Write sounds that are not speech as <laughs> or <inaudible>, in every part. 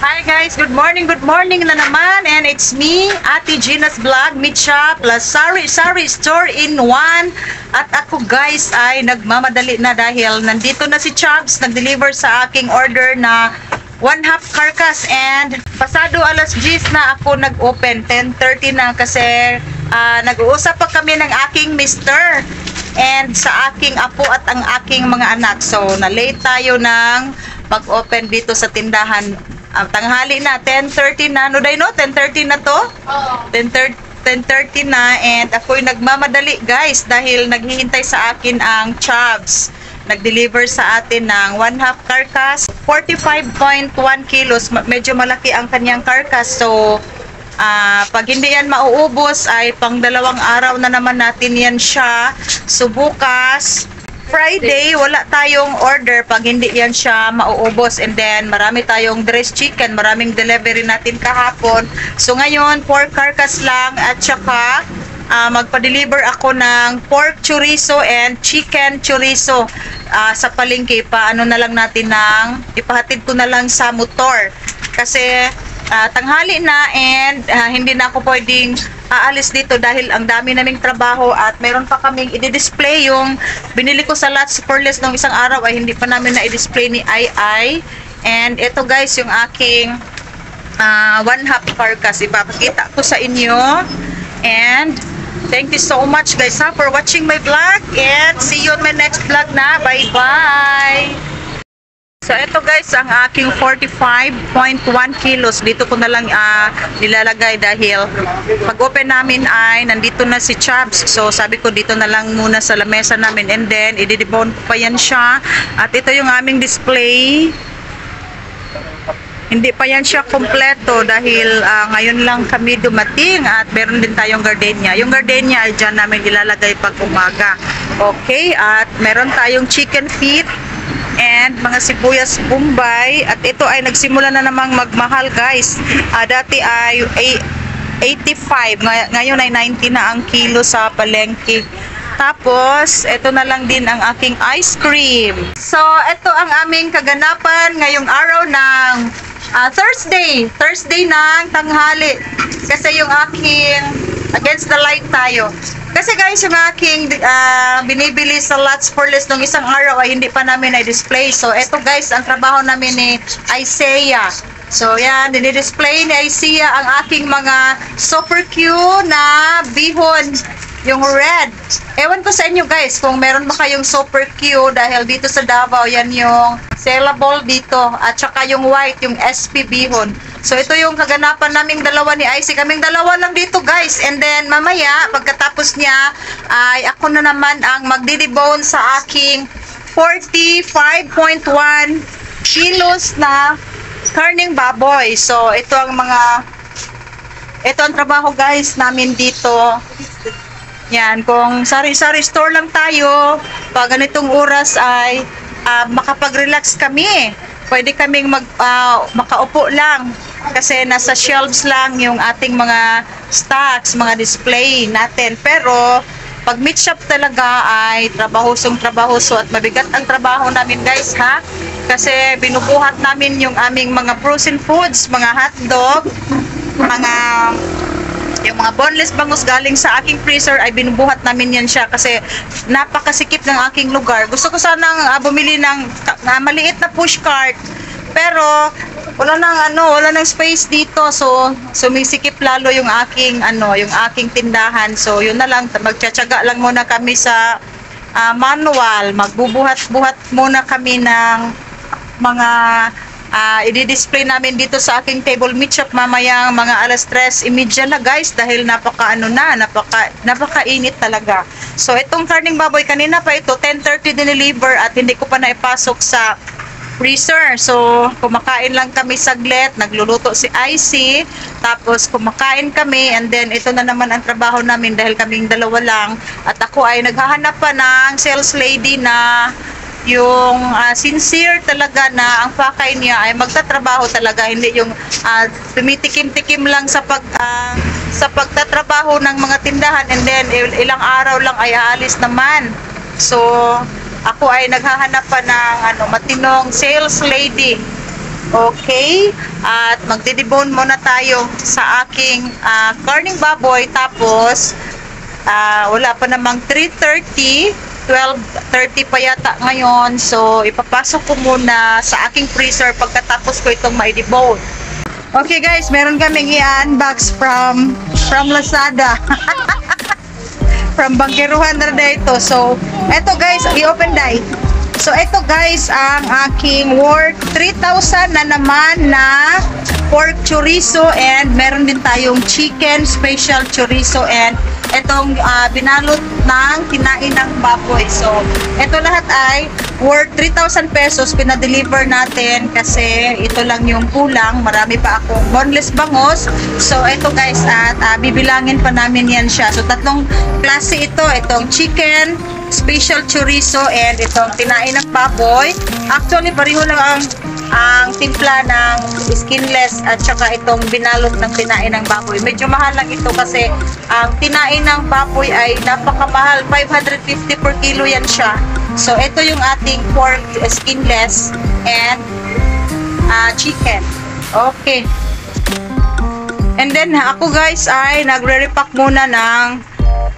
Hi guys, good morning, good morning na naman. And it's me, Ate Gina's Vlog, Mitcha plus Sari Sari Store in one. At ako guys ay nagmamadali na dahil nandito na si Chubbs nag-deliver sa aking order na one half carcass. And pasado alas 10 na ako nag-open. 10.30 na kasi ah, nag-uusap pa kami ng aking mister and sa aking apo at ang aking mga anak. So na-late tayo ng mag-open dito sa tindahan ang tanghali na 10:30 na. No day no? 10:30 na to? 10:30 10:30 na and ako'y nagmamadali guys dahil naghihintay sa akin ang Chubbs. Nag-deliver sa atin ng one half carcass 45.1 kilos. Medyo malaki ang kanyang carcass. So ah, pag hindi yan mauubos ay pang dalawang araw na naman natin yan siya so bukas Friday, wala tayong order pag hindi yan siya mauubos. And then, marami tayong dressed chicken. Maraming delivery natin kahapon. So, ngayon, pork carcass lang at saka ah, magpa-deliver ako ng pork chorizo and chicken chorizo ah, sa palengke. Paano na lang natin ng ipahatid ko na lang sa motor. Kasi ah, tanghali na and ah, hindi na ako pwedeng aalis dito dahil ang dami naming trabaho at meron pa kaming i-display yung binili ko sa Lots for Less nung isang araw ay hindi pa namin na i-display ni Ai Ai. And ito guys yung aking ah, one half carcass. Ipapakita ko sa inyo. And thank you so much guys ha for watching my vlog and see you on my next vlog na. Bye bye! So ito guys ang aking 45.1 kilos. Dito ko na lang ah, nilalagay dahil pag open namin ay nandito na si Chubbs so sabi ko dito na lang muna sa lamesa namin. And then ididibon ko pa yan siya. At ito yung aming display. Hindi pa yan siya kompleto dahil ah, ngayon lang kami dumating at meron din tayong gardenia. Yung gardenia ay dyan namin ilalagay pag umaga. Okay, at meron tayong chicken feet and mga sibuyas bombay at ito ay nagsimula na namang magmahal guys. Ah, dati ay ay 85, ngay- ngayon ay 90 na ang kilo sa palengke. Tapos, ito na lang din ang aking ice cream. So, ito ang aming kaganapan ngayong araw ng ah, Thursday. Thursday ng tanghali. Kasi yung aking against the light tayo. Kasi guys, yung aking ah, binibili sa Lots for Less nung isang araw ay hindi pa namin i-display. So, ito guys, ang trabaho namin ni Isaiah. So, yan, dinidisplay ni Isaiah ang aking mga super cute na bihon. Yung red. Ewan ko sa inyo guys, kung meron ba kayong super cute dahil dito sa Davao, yan yung sellable dito. At saka yung white, yung SP bihon. So, ito yung kaganapan naming dalawa ni Icy. Kaming dalawa lang dito guys. And then, mamaya, pagkatapos niya, ay ako na naman ang magdidibone sa aking 45.1 kilos na karning baboy. So, ito ang mga ito ang trabaho guys namin dito. Yan, kung sari-sari store lang tayo, pag ganitong oras ay ah, makapag-relax kami. Pwede kaming mag, ah, makaupo lang kasi nasa shelves lang yung ating mga stocks, mga display natin. Pero pag meat shop talaga ay trabahosong trabahoso at mabigat ang trabaho namin guys ha. Kasi binubuhat namin yung aming mga frozen foods, mga hotdog, mga yung mga boneless bangus galing sa aking freezer ay binubuhat namin yan siya kasi napakasikip ng aking lugar. Gusto ko sanang ah, bumili ng na maliit na push cart pero wala nang ano, wala nang space dito. So sumisikip lalo yung aking ano, yung aking tindahan. So yun na lang magtsatsaga lang muna kami sa ah, manual. Magbubuhat-buhat muna kami ng mga ah i-display namin dito sa aking table meat shop mamayang mga alas 3.30 na guys dahil napaka ano na, napaka, napakainit talaga. So itong karning baboy kanina pa ito 10.30 dineliver at hindi ko pa naipasok sa freezer. So kumakain lang kami saglit, nagluluto si Icy, tapos kumakain kami and then ito na naman ang trabaho namin dahil kaming dalawa lang at ako ay naghahanap pa ng sales lady na yung ah, sincere talaga na ang pakay niya ay magtatrabaho talaga hindi yung ah, tumitikim-tikim lang sa pag ah, sa pagtatrabaho ng mga tindahan and then il- ilang araw lang ay aalis naman so ako ay naghahanap pa ng ano matinong sales lady Okay? At magdidibone muna tayo sa aking ah, karning baboy. Tapos, ah, wala pa namang 3.30. 12.30 pa yata ngayon. So, ipapasok ko muna sa aking freezer pagkatapos ko itong maidibone. Okay guys, meron kaming i-unbox from from Lazada. <laughs> from Bangkiruhan na ito. So, eto guys, i-open dye. So, ito guys, ang aking worth 3,000 na naman na pork chorizo and meron din tayong chicken special chorizo and itong ah, binalot ng kinain ng baboy. So, ito lahat ay worth 3,000 pesos pinadeliver natin kasi ito lang yung kulang. Marami pa akong boneless bangos. So, ito guys, at ah, bibilangin pa namin yan siya. So, tatlong klase ito. Itong chicken, special chorizo, and itong tinain ng baboy. Actually, pareho lang ang ang timpla ng skinless at saka itong binalot ng tinain ng baboy. Medyo mahal lang ito kasi ang tinain ng baboy ay napakamahal. 550 per kilo yan siya. So, ito yung ating pork skinless and ah, chicken. Okay. And then, ako guys ay nagre-repack muna ng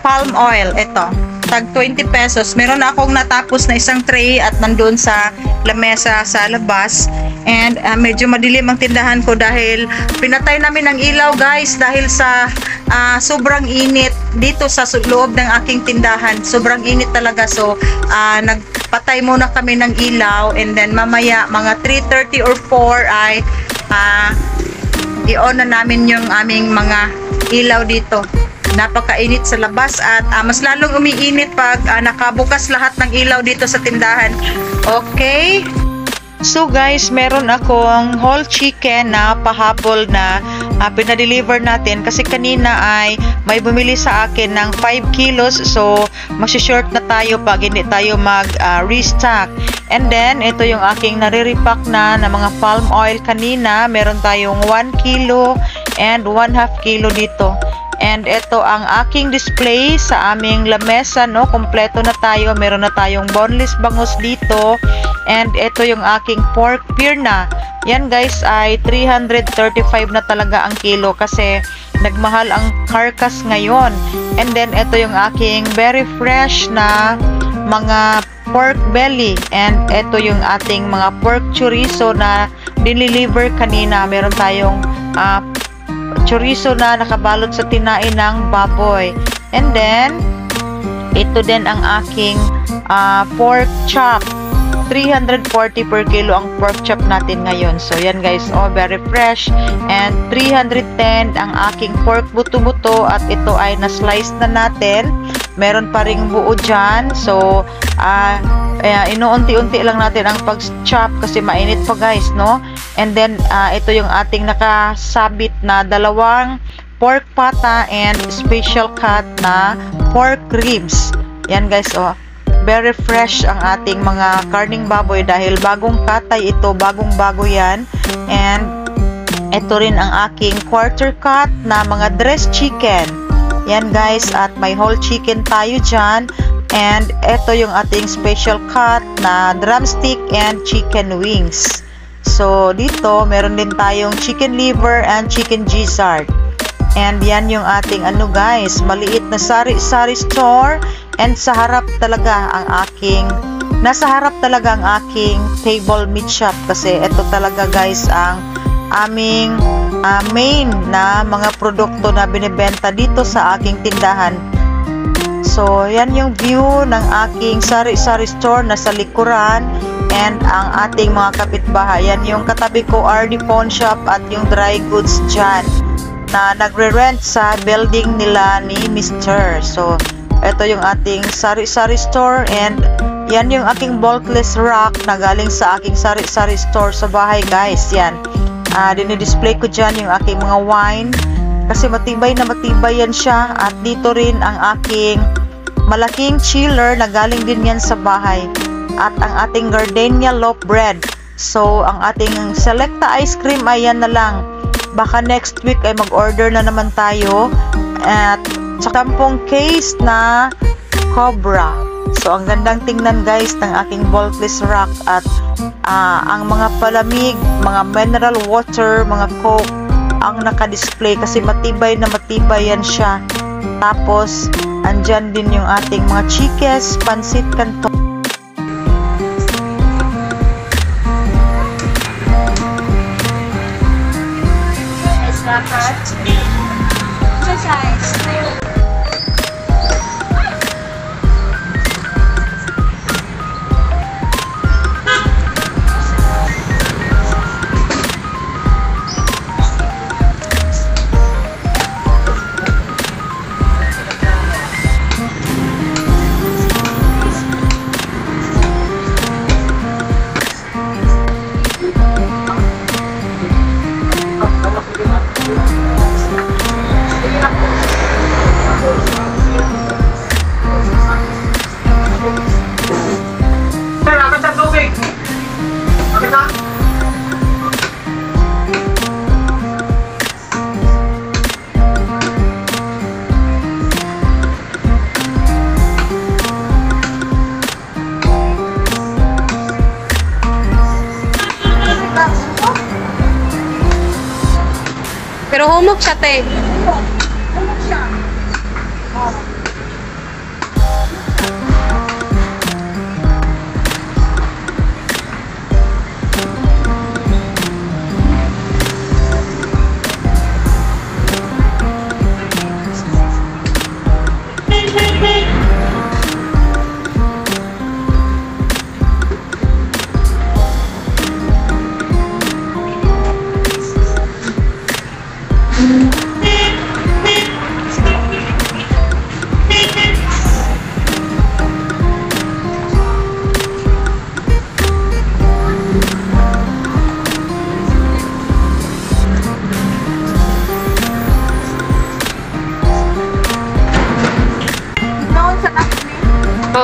palm oil. Ito. Tag 20 pesos. Meron akong natapos na isang tray at nandun sa lamesa sa labas. And ah, medyo madilim ang tindahan ko dahil pinatay namin ang ilaw guys dahil sa ah, sobrang init dito sa loob ng aking tindahan. Sobrang init talaga. So, ah, nagpatay muna kami ng ilaw and then mamaya mga 3.30 or 4 ay ah, i-on na namin yung aming mga ilaw dito. Napakainit sa labas at ah, mas lalong umiinit pag ah, nakabukas lahat ng ilaw dito sa tindahan. Okay? So guys, meron akong whole chicken na pahabol na ah, pinadeliver natin kasi kanina ay may bumili sa akin ng 5 kilos so short na tayo pag hindi tayo mag ah, restock. And then, ito yung aking nare-repack na na mga palm oil kanina. Meron tayong 1 kilo and 1 half kilo dito. And ito ang aking display sa aming lamesa, no? Kompleto na tayo. Meron na tayong boneless bangus dito. And ito yung aking pork pirna. Yan guys ay 335 na talaga ang kilo kasi nagmahal ang carcass ngayon. And then ito yung aking very fresh na mga pork belly. And ito yung ating mga pork chorizo na dineliver kanina. Meron tayong ah, chorizo na nakabalot sa tinain ng baboy. And then, ito din ang aking ah, pork chop. 340 per kilo ang pork chop natin ngayon. So, yan guys, oh, very fresh. And 310 ang aking pork buto-buto at ito ay na-slice na natin. Meron pa ring buo dyan. So, uh, inuunti-unti lang natin ang pag-chop kasi mainit pa guys, no? And then, ah, ito yung ating nakasabit na dalawang pork pata and special cut na pork ribs. Yan guys, oh. Very fresh ang ating mga karning baboy dahil bagong katay ito, bagong bago yan. And ito rin ang aking quarter cut na mga dressed chicken. Yan guys, at may whole chicken tayo dyan. And ito yung ating special cut na drumstick and chicken wings. So, dito, meron din tayong chicken liver and chicken gizzard. And yan yung ating ano guys, maliit na sari-sari store. And sa harap talaga ang aking, nasa harap talaga ang aking table meat shop. Kasi ito talaga guys ang aming ah, main na mga produkto na binibenta dito sa aking tindahan. So, yan yung view ng aking sari-sari store na sa likuran and ang ating mga kapitbahay. Yan yung katabi ko RD Pawn Shop at yung dry goods dyan na nagre-rent sa building nila ni Mr. So, ito yung ating sari-sari store and yan yung aking bulkless rack na galing sa aking sari-sari store sa bahay guys. Yan. Uh, dinidisplay ko dyan yung aking mga wine kasi matibay na matibay yan siya at dito rin ang aking malaking chiller na galing din yan sa bahay at ang ating gardenia loaf bread. So, ang ating selecta ice cream ay yan na lang. Baka next week ay mag-order na naman tayo at sa tampong case na cobra. So, ang gandang tingnan guys ng aking Voltless Rock at ah, ang mga palamig, mga mineral water, mga coke, ang naka-display kasi matibay na matibay yan siya. Tapos, andyan din yung ating mga chikes, pansit to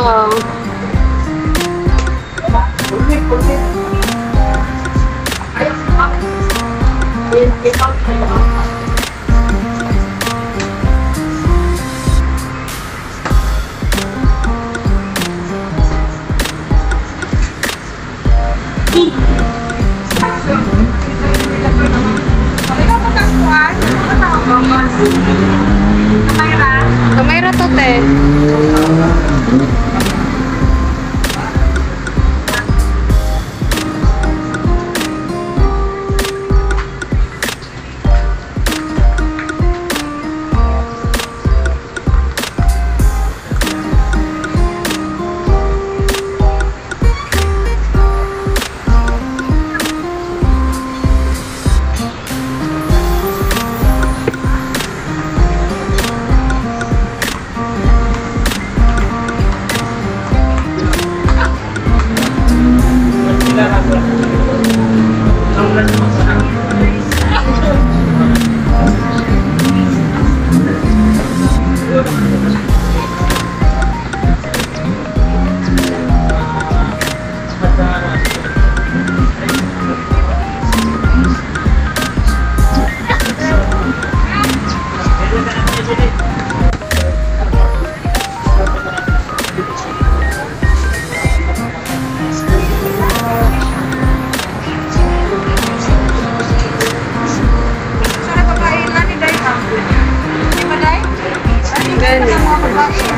Pulmit. Ay, Obrigado.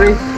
Peace.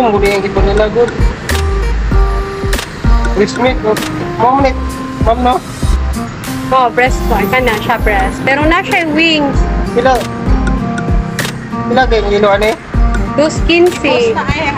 Two, muli yung ipo nila good. Chris Smith, no? Ma'am, Nick. Ma'am, no? Oh, breast po. Ka na siya breast. Pero na siya yung wings. Pila? Pila kayong kilo, ano eh? 215. Basta ay